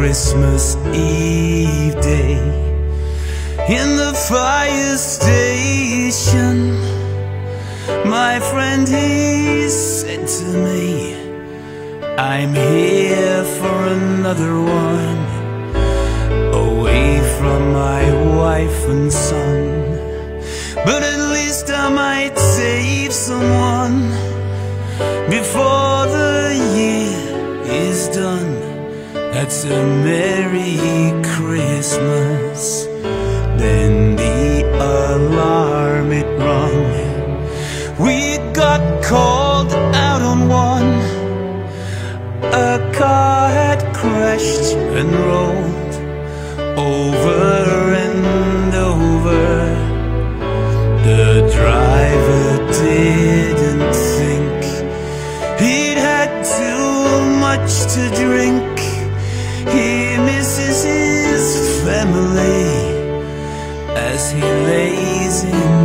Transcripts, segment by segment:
Christmas Eve day in the fire station. My friend, he said to me, I'm here for another one, away from my wife and son. But at least I might save someone before the year is done. That's a Merry Christmas. Then the alarm it rung. We got called out on one. A car had crashed and rolled over and over. The driver didn't think he'd had too much to drink. He misses his family as he lays in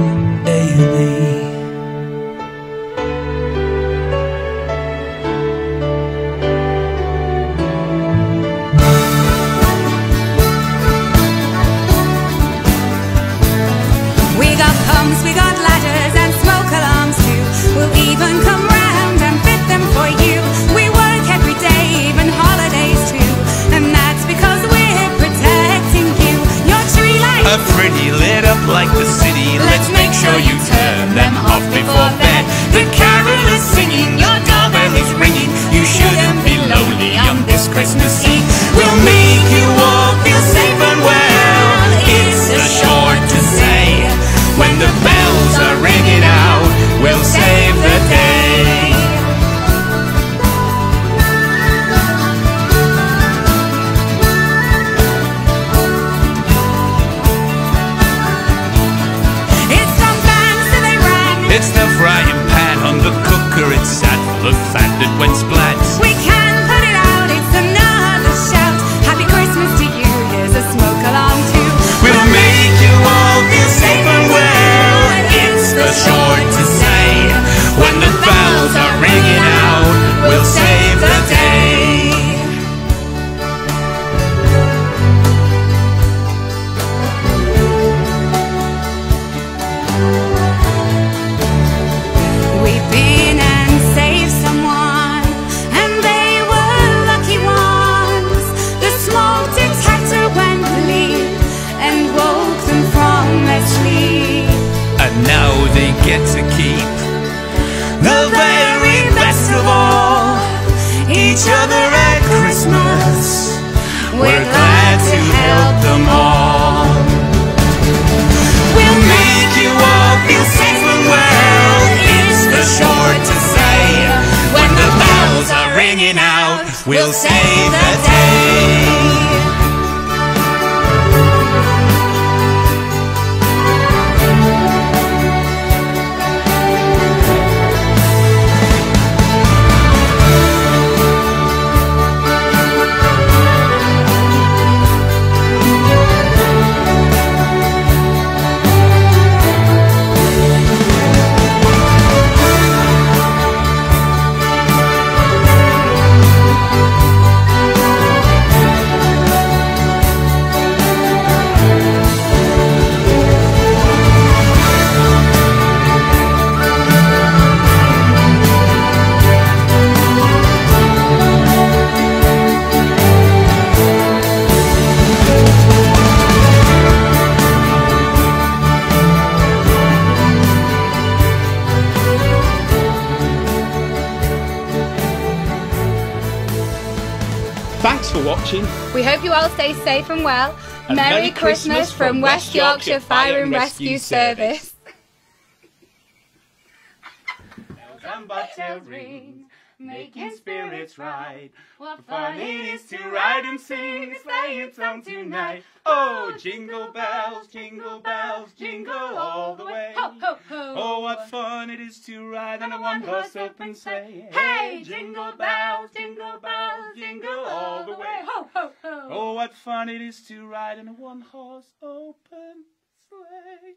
lit up like the city. Let's make sure you turn them off before bed. The carol is singing, your doorbell is ringing. You shouldn't be lonely on this Christmas Eve. We'll make you all feel safe and well. It's a short to say. When the bells that went splat. We we'll save the day. Thanks for watching. We hope you all stay safe and well. And Merry, Merry Christmas, Christmas from from West West Yorkshire Yorkshire Fire and Rescue Service. making spirits right. What fun it is to ride and sing a sleighing song tonight. Oh, jingle bells, jingle bells, jingle all the way. Ho, ho, ho. Oh, what fun it is to ride on a one-horse open sleigh. Hey, jingle bells, Oh, what fun it is to ride in a one-horse open sleigh.